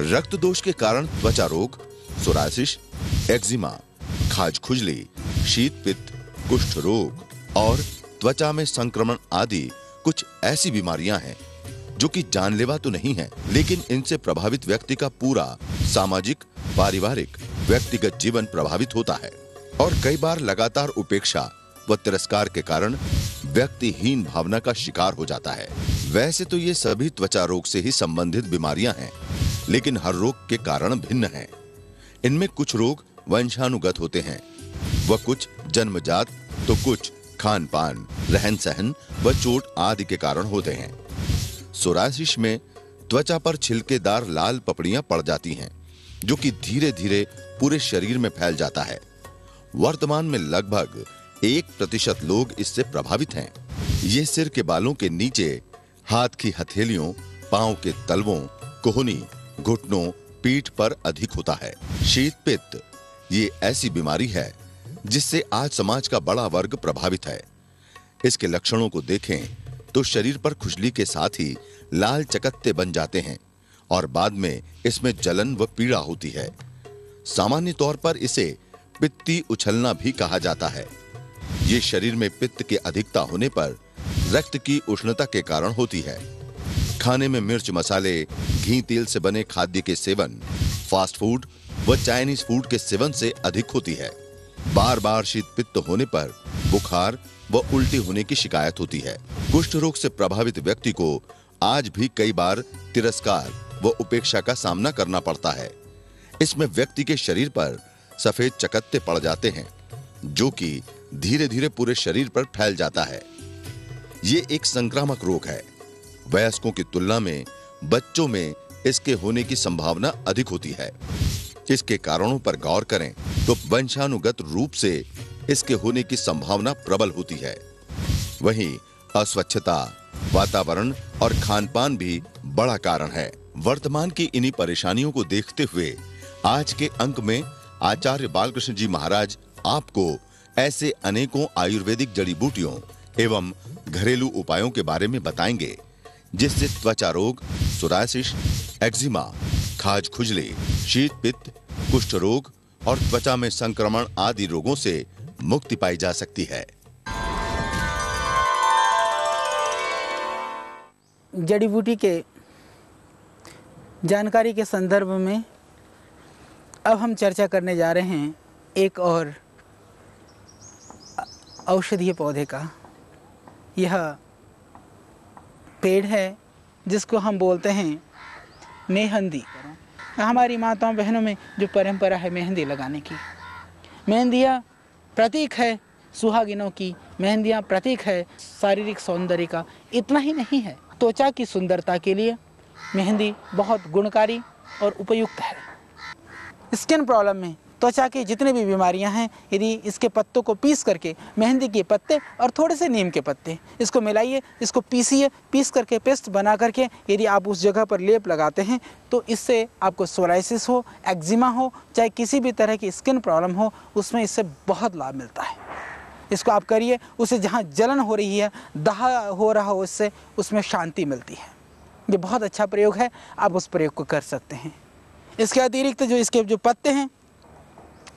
रक्त दोष के कारण त्वचा रोग सोरासिस एक्जिमा खाज खुजली शीत पित्त कुष्ठ रोग और त्वचा में संक्रमण आदि कुछ ऐसी बीमारियाँ हैं जो कि जानलेवा तो नहीं है, लेकिन इनसे प्रभावित व्यक्ति का पूरा सामाजिक, पारिवारिक, व्यक्तिगत जीवन प्रभावित होता है और कई बार लगातार उपेक्षा व तिरस्कार के कारण व्यक्तिहीन भावना का शिकार हो जाता है। वैसे तो ये सभी त्वचा रोग से ही संबंधित बीमारियाँ हैं। लेकिन हर रोग के कारण भिन्न हैं। इनमें कुछ रोग वंशानुगत होते हैं। व कुछ जन्मजात तो कुछ खान पान रहन सहन व चोट आदि के कारण होते हैं। सोरासिस में त्वचा पर छिलकेदार लाल पपड़ियाँ पड़ जाती हैं, जो कि धीरे धीरे पूरे शरीर में फैल जाता है। वर्तमान में लगभग एक प्रतिशत लोग इससे प्रभावित हैं। ये सिर के बालों के नीचे हाथ की हथेलियों, पाँव के तलवों, कोहनी घुटनों, पीठ पर अधिक होता है। शीत पित्त ये ऐसी बीमारी है, जिससे आज समाज का बड़ा वर्ग प्रभावित है। इसके लक्षणों को देखें तो शरीर पर खुजली के साथ ही लाल चकत्ते बन जाते हैं और बाद में इसमें जलन व पीड़ा होती है। सामान्य तौर पर इसे पित्ती उछलना भी कहा जाता है। ये शरीर में पित्त के अधिकता होने पर रक्त की उष्णता के कारण होती है। खाने में मिर्च मसाले, घी तेल से बने खाद्य के सेवन फास्ट फ़ूड व चाइनीज़ फ़ूड के सेवन से अधिक होती है। बार बार शीत पित्त होने पर बुखार व उल्टी होने की शिकायत होती है। कुष्ठ रोग से प्रभावित व्यक्ति को आज भी कई बार तिरस्कार व उपेक्षा का सामना करना पड़ता है। इसमें व्यक्ति के शरीर पर सफ़ेद चकत्ते पड़ जाते हैं, जो कि धीरे धीरे पूरे शरीर पर फैल जाता है। ये एक संक्रामक रोग है। वयस्कों की तुलना में बच्चों में इसके होने की संभावना अधिक होती है। इसके कारणों पर गौर करें तो वंशानुगत रूप से इसके होने की संभावना प्रबल होती है। वहीं अस्वच्छता, वातावरण और खान-पान भी बड़ा कारण है। वर्तमान की इन्हीं परेशानियों को देखते हुए आज के अंक में आचार्य बालकृष्ण जी महाराज आपको ऐसे अनेकों आयुर्वेदिक जड़ी बूटियों एवं घरेलू उपायों के बारे में बताएँगे। जिससे त्वचा रोग सोरासिस एक्जिमा, खाज खुजली, शीत पित्त, कुष्ठ रोग और त्वचा में संक्रमण आदि रोगों से मुक्ति पाई जा सकती है। जड़ी बूटी के जानकारी के संदर्भ में अब हम चर्चा करने जा रहे हैं एक और औषधीय पौधे का। यह पेड़ है, जिसको हम बोलते हैं मेहंदी। हमारी माताओं बहनों में जो परंपरा है मेहंदी लगाने की, मेहंदियाँ प्रतीक है सुहागिनों की, मेहंदियाँ प्रतीक है शारीरिक सौंदर्य का, इतना ही नहीं है, त्वचा की सुंदरता के लिए मेहंदी बहुत गुणकारी और उपयुक्त है। स्किन प्रॉब्लम में त्वचा की जितनी भी बीमारियाँ हैं, यदि इसके पत्तों को पीस करके, मेहंदी के पत्ते और थोड़े से नीम के पत्ते, इसको मिलाइए, इसको पीसिए, पीस करके पेस्ट बना करके यदि आप उस जगह पर लेप लगाते हैं तो इससे आपको सोराइसिस हो, एक्जिमा हो, चाहे किसी भी तरह की स्किन प्रॉब्लम हो, उसमें इससे बहुत लाभ मिलता है। इसको आप करिए, उसे जहाँ जलन हो रही है, दहा हो रहा हो उससे, उसमें शांति मिलती है। ये बहुत अच्छा प्रयोग है, आप उस प्रयोग को कर सकते हैं। इसके अतिरिक्त जो इसके जो पत्ते हैं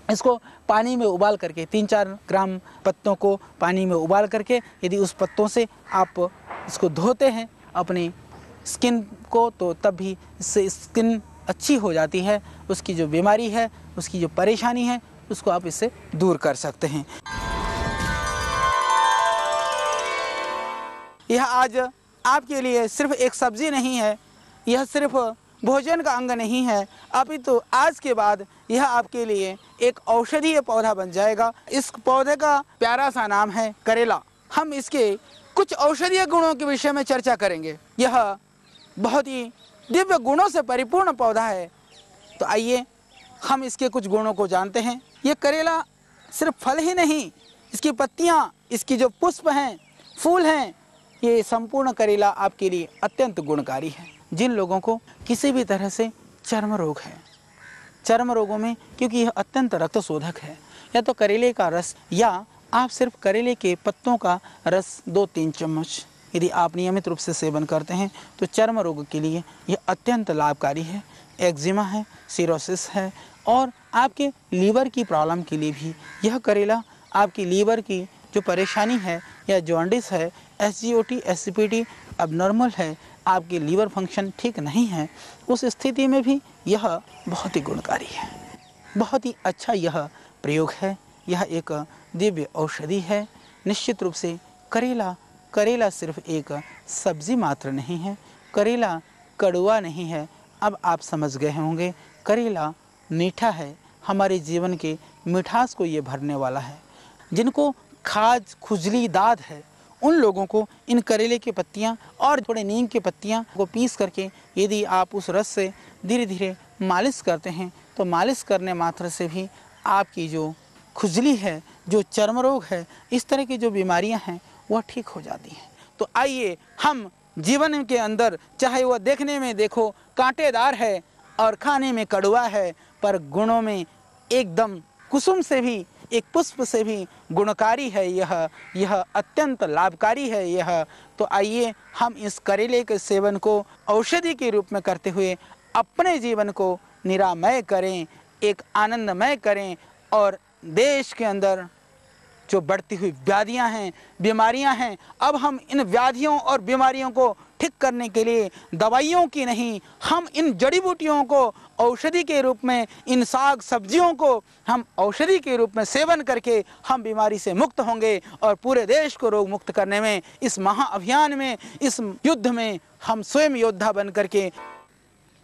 इसको पानी में उबाल करके, तीन चार ग्राम पत्तों को पानी में उबाल करके यदि उस पत्तों से आप इसको धोते हैं, अपनी स्किन को तो तब भी इससे स्किन अच्छी हो जाती है, उसकी जो बीमारी है, उसकी जो परेशानी है, उसको आप इससे दूर कर सकते हैं। यह आज आपके लिए सिर्फ़ एक सब्ज़ी नहीं है, यह सिर्फ़ भोजन का अंग नहीं है। अपितु तो आज के बाद यह आपके लिए एक औषधीय पौधा बन जाएगा। इस पौधे का प्यारा सा नाम है करेला। हम इसके कुछ औषधीय गुणों के विषय में चर्चा करेंगे। यह बहुत ही दिव्य गुणों से परिपूर्ण पौधा है। तो आइए हम इसके कुछ गुणों को जानते हैं। ये करेला सिर्फ़ फल ही नहीं, इसकी पत्तियाँ, इसकी जो पुष्प हैं, फूल हैं, ये संपूर्ण करेला आपके लिए अत्यंत गुणकारी है। जिन लोगों को किसी भी तरह से चर्म रोग है। चर्म रोगों में क्योंकि यह अत्यंत रक्त शोधक है, या तो करेले का रस या आप सिर्फ़ करेले के पत्तों का रस दो तीन चम्मच यदि आप नियमित रूप से सेवन करते हैं तो चर्म रोग के लिए यह अत्यंत लाभकारी है। एक्जिमा है, सीरोसिस है और आपके लीवर की प्रॉब्लम के लिए भी यह करेला आपकी लीवर की जो परेशानी है या जॉन्डिस है, S G O T, S C P T अब नॉर्मल है आपके लीवर फ़ंक्शन ठीक नहीं है, उस स्थिति में भी यह बहुत ही गुणकारी है। बहुत ही अच्छा यह प्रयोग है। यह एक दिव्य औषधि है। निश्चित रूप से करेला करेला सिर्फ़ एक सब्ज़ी मात्र नहीं है। करेला कड़वा नहीं है। अब आप समझ गए होंगे, करेला मीठा है। हमारे जीवन के मिठास को ये भरने वाला है। जिनको खाज खुजली, दाद है उन लोगों को इन करेले की पत्तियाँ और थोड़े नीम की पत्तियाँ को पीस करके यदि आप उस रस से धीरे धीरे मालिश करते हैं तो मालिश करने मात्र से भी आपकी जो खुजली है, जो चर्म रोग है, इस तरह की जो बीमारियाँ हैं, वह ठीक हो जाती हैं। तो आइए हम जीवन के अंदर, चाहे वह देखने में देखो, कांटेदार है और खाने में कड़वा है, पर गुणों में एकदम कुसुम से भी एक पुष्प से भी गुणकारी है यह यह अत्यंत लाभकारी है यह। तो आइए हम इस करेले के सेवन को औषधि के रूप में करते हुए अपने जीवन को निरामय करें, एक आनंदमय करें और देश के अंदर जो बढ़ती हुई व्याधियाँ हैं, बीमारियाँ हैं, अब हम इन व्याधियों और बीमारियों को ठीक करने के लिए दवाइयों की नहीं, हम इन जड़ी बूटियों को औषधि के रूप में, इन साग सब्जियों को हम औषधि के रूप में सेवन करके हम बीमारी से मुक्त होंगे और पूरे देश को रोग मुक्त करने में, इस महाअभियान में, इस युद्ध में हम स्वयं योद्धा बन करके,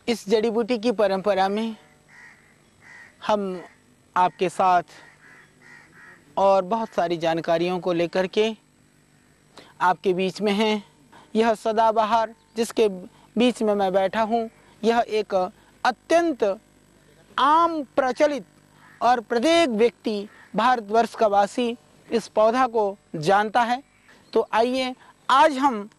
इस जड़ी बूटी की परंपरा में हम आपके साथ और बहुत सारी जानकारियों को लेकर के आपके बीच में हैं। यह सदाबहार, जिसके बीच में मैं बैठा हूँ, यह एक अत्यंत आम प्रचलित और प्रत्येक व्यक्ति भारतवर्ष का वासी इस पौधा को जानता है। तो आइए, आज हम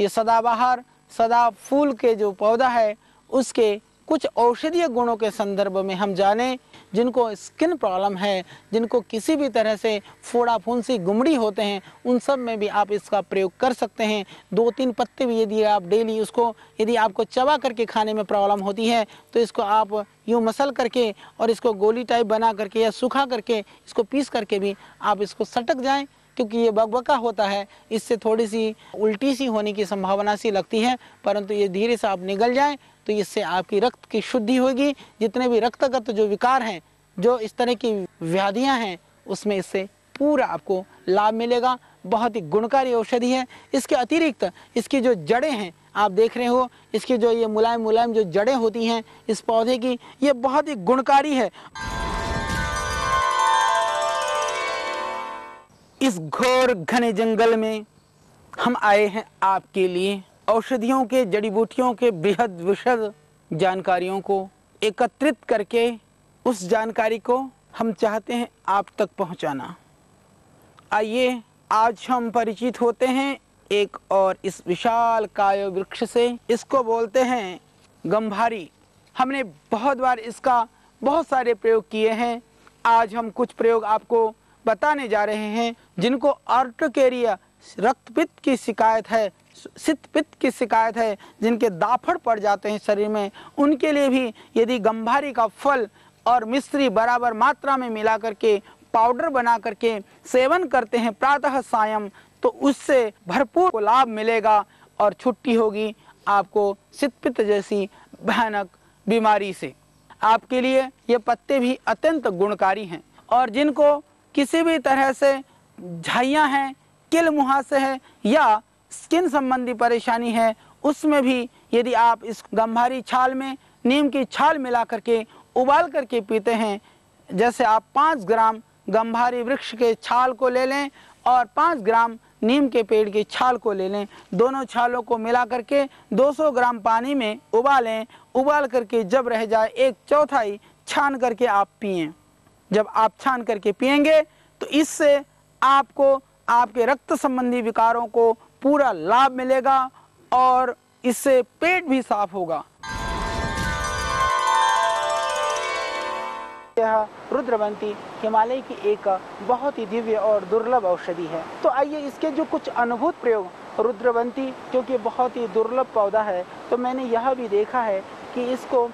ये सदाबहार, सदा फूल के जो पौधा है, उसके कुछ औषधीय गुणों के संदर्भ में हम जानें। जिनको स्किन प्रॉब्लम है, जिनको किसी भी तरह से फोड़ा फुंसी गुमड़ी होते हैं, उन सब में भी आप इसका प्रयोग कर सकते हैं। दो तीन पत्ते भी यदि आप डेली उसको यदि आपको चबा करके खाने में प्रॉब्लम होती है तो इसको आप यूँ मसल करके और इसको गोली टाइप बना करके या सूखा करके इसको पीस करके भी आप इसको सटक जाएँ। क्योंकि ये बकबका होता है, इससे थोड़ी सी उल्टी सी होने की संभावना सी लगती है, परंतु ये धीरे से आप निगल जाए तो इससे आपकी रक्त की शुद्धि होगी। जितने भी रक्तगत जो विकार हैं, जो इस तरह की व्याधियाँ हैं, उसमें इससे पूरा आपको लाभ मिलेगा। बहुत ही गुणकारी औषधि है। इसके अतिरिक्त इसकी जो जड़ें हैं, आप देख रहे हो, इसकी जो ये मुलायम मुलायम जो जड़ें होती हैं, इस पौधे की, ये बहुत ही गुणकारी है। इस घोर घने जंगल में हम आए हैं आपके लिए। औषधियों के जड़ी बूटियों के, बेहद विशद जानकारियों को एकत्रित करके उस जानकारी को हम चाहते हैं आप तक पहुंचाना। आइए, आज हम परिचित होते हैं एक और इस विशाल काय वृक्ष से। इसको बोलते हैं गंभारी। हमने बहुत बार इसका बहुत सारे प्रयोग किए हैं। आज हम कुछ प्रयोग आपको बताने जा रहे हैं। जिनको आर्टोकेरिया, रक्तपित्त की शिकायत है सित पित्त की शिकायत है, जिनके दाफड़ पड़ जाते हैं शरीर में, उनके लिए भी यदि गंभारी का फल और मिश्री बराबर मात्रा में मिला करके पाउडर बना करके सेवन करते हैं प्रातः सायं तो उससे भरपूर लाभ मिलेगा और छुट्टी होगी आपको सित जैसी भयानक बीमारी से। आपके लिए ये पत्ते भी अत्यंत गुणकारी हैं और जिनको किसी भी तरह से झाइयाँ हैं, किल मुहासे है, या स्किन संबंधी परेशानी है, उसमें भी यदि आप इस गंभारी छाल में, नीम की छाल मिला करके उबाल करके पीते हैं, जैसे आप पाँच ग्राम गंभारी वृक्ष के छाल को ले लें और पाँच ग्राम नीम के पेड़ की छाल को ले लें, दोनों छालों को मिला करके 200 ग्राम पानी में उबालें, उबाल करके जब रह जाए, एक चौथाई छान करके आप पिए। जब आप छान करके पिएँगे तो इससे आपको, आपके रक्त संबंधी विकारों को पूरा लाभ मिलेगा और इससे पेट भी साफ़ होगा। यह रुद्रवंती हिमालय की एक बहुत ही दिव्य और दुर्लभ औषधि है। तो आइए इसके जो कुछ अनुभूत प्रयोग, रुद्रवंती, क्योंकि बहुत ही दुर्लभ पौधा है तो मैंने यह भी देखा है कि इसको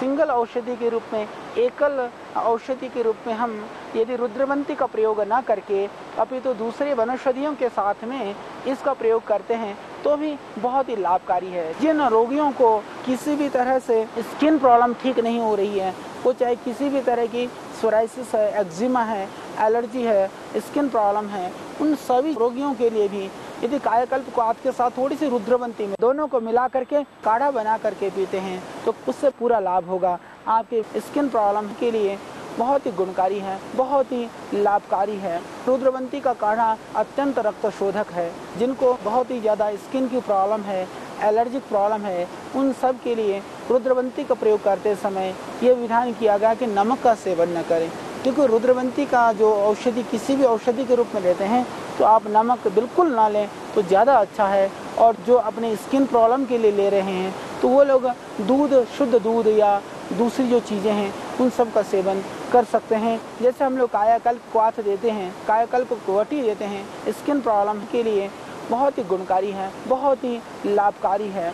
सिंगल औषधि के रूप में एकल औषधि के रूप में हम यदि रुद्रवंती का प्रयोग न करके अपितु तो दूसरे वनौषधियों के साथ में इसका प्रयोग करते हैं तो भी बहुत ही लाभकारी है। जिन रोगियों को किसी भी तरह से स्किन प्रॉब्लम ठीक नहीं हो रही है, वो चाहे किसी भी तरह की सोराइसिस है एक्जिमा है एलर्जी है स्किन प्रॉब्लम है, उन सभी रोगियों के लिए भी यदि कायाकल्प को आपके साथ थोड़ी सी रुद्रवंती में दोनों को मिला करके काढ़ा बना करके पीते हैं तो उससे पूरा लाभ होगा। आपके स्किन प्रॉब्लम के लिए बहुत ही गुणकारी है, बहुत ही लाभकारी है। रुद्रवंती का काढ़ा अत्यंत रक्त शोधक है, जिनको बहुत ही ज़्यादा स्किन की प्रॉब्लम है एलर्जिक प्रॉब्लम है, उन सब के लिए रुद्रवंती का प्रयोग करते समय ये विधान किया गया कि नमक का सेवन न करें। क्योंकि रुद्रवंती का जो औषधि, किसी भी औषधि के रूप में लेते हैं तो आप नमक बिल्कुल ना लें तो ज़्यादा अच्छा है। और जो अपने स्किन प्रॉब्लम के लिए ले रहे हैं तो वो लोग दूध, शुद्ध दूध या दूसरी जो चीज़ें हैं, उन सब का सेवन कर सकते हैं। जैसे हम लोग कायाकल्प क्वाथ देते हैं, कायाकल्प क्वटी देते हैं, स्किन प्रॉब्लम के लिए बहुत ही गुणकारी है, बहुत ही लाभकारी है।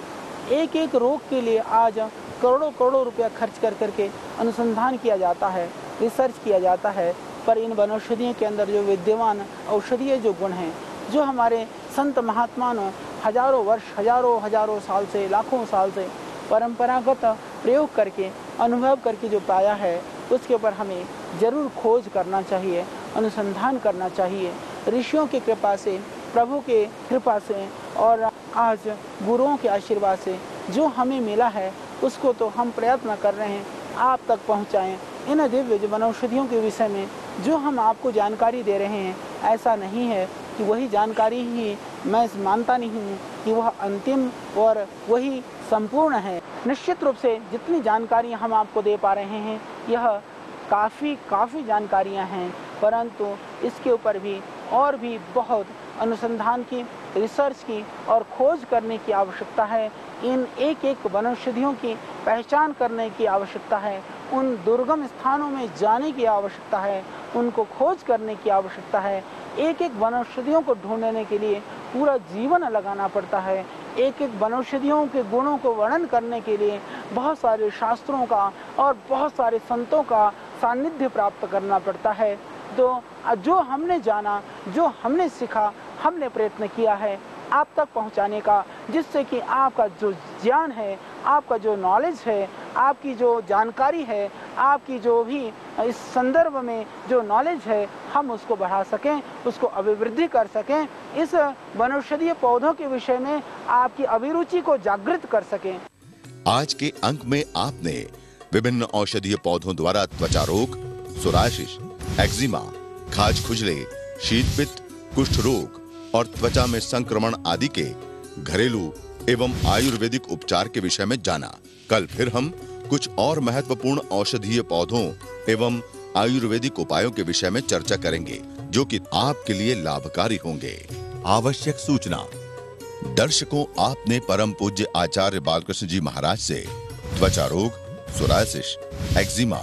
एक एक रोग के लिए आज करोड़ों करोड़ों रुपया खर्च कर करके अनुसंधान किया जाता है, रिसर्च किया जाता है, पर इन वनौषधियों के अंदर जो विद्यमान औषधीय जो गुण हैं, जो हमारे संत महात्मा ने हज़ारों वर्ष हज़ारों हज़ारों साल से, लाखों साल से परंपरागत प्रयोग करके, अनुभव करके जो पाया है, उसके ऊपर हमें ज़रूर खोज करना चाहिए, अनुसंधान करना चाहिए। ऋषियों की कृपा से, प्रभु के कृपा से और आज गुरुओं के आशीर्वाद से जो हमें मिला है, उसको तो हम प्रयत्न कर रहे हैं, आप तक पहुंचाएँ। इन दिव्य वनौषधियों के विषय में जो हम आपको जानकारी दे रहे हैं, ऐसा नहीं है कि वही जानकारी ही मैं मानता नहीं हूँ कि वह अंतिम और वही संपूर्ण है। निश्चित रूप से जितनी जानकारी हम आपको दे पा रहे हैं, यह काफ़ी काफ़ी जानकारियाँ हैं। परंतु इसके ऊपर भी और भी बहुत अनुसंधान की, रिसर्च की और खोज करने की आवश्यकता है। इन एक एक वनौषधियों की पहचान करने की आवश्यकता है। उन दुर्गम स्थानों में जाने की आवश्यकता है। उनको खोज करने की आवश्यकता है। एक एक वनौषधियों को ढूँढने के लिए पूरा जीवन लगाना पड़ता है। एक एक वनौषधियों के गुणों को वर्णन करने के लिए बहुत सारे शास्त्रों का और बहुत सारे संतों का सानिध्य प्राप्त करना पड़ता है। तो जो हमने जाना, जो हमने सीखा, हमने प्रयत्न किया है आप तक पहुँचाने का, जिससे कि आपका जो ज्ञान है आपका जो नॉलेज है, आपकी जो जानकारी है, आपकी जो भी इस संदर्भ में जो नॉलेज है, हम उसको बढ़ा सकें, उसको अभिवृद्धि कर सकें, इस वनौषधीय पौधों के विषय में आपकी अभिरुचि को जागृत कर सकें। आज के अंक में आपने विभिन्न औषधीय पौधों द्वारा त्वचा रोग सोराशिश एक्जिमा, खाज खुजले शीत पित्त कुष्ठ रोग और त्वचा में संक्रमण आदि के घरेलू एवं आयुर्वेदिक उपचार के विषय में जाना। कल फिर हम कुछ और महत्वपूर्ण औषधीय पौधों एवं आयुर्वेदिक उपायों के विषय में चर्चा करेंगे, जो कि आपके लिए लाभकारी होंगे। आवश्यक सूचना। दर्शकों, आपने परम पूज्य आचार्य बालकृष्ण जी महाराज से त्वचा रोग सोरासिस एक्जिमा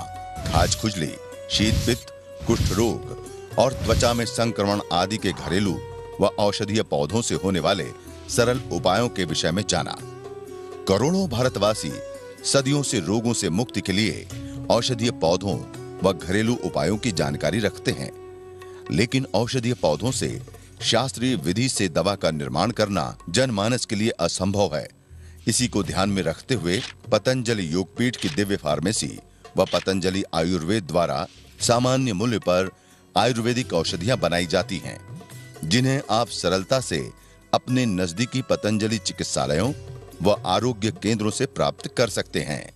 खाज खुजली शीत पित्त कुष्ठ रोग और त्वचा में संक्रमण आदि के घरेलू व औषधीय पौधों से होने वाले सरल उपायों के विषय में जाना। करोड़ों भारतवासी सदियों से रोगों से मुक्ति के लिए औषधीय पौधों व घरेलू उपायों की जानकारी रखते हैं। लेकिन औषधीय पौधों से शास्त्रीय विधि से दवा का निर्माण करना जनमानस के लिए असंभव है। इसी को ध्यान में रखते हुए पतंजलि योगपीठ की दिव्य फार्मेसी व पतंजलि आयुर्वेद द्वारा सामान्य मूल्य पर आयुर्वेदिक औषधियाँ बनाई जाती हैं, जिन्हें आप सरलता से अपने नजदीकी पतंजलि चिकित्सालयों व आरोग्य केंद्रों से प्राप्त कर सकते हैं।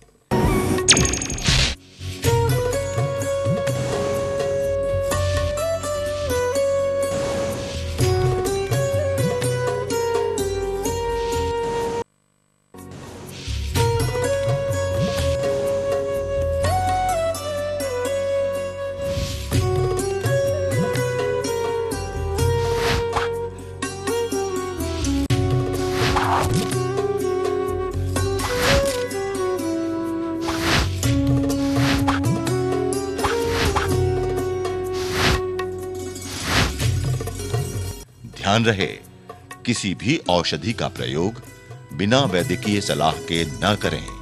ध्यान रहे। किसी भी औषधि का प्रयोग बिना वैद्यकीय सलाह के न करें।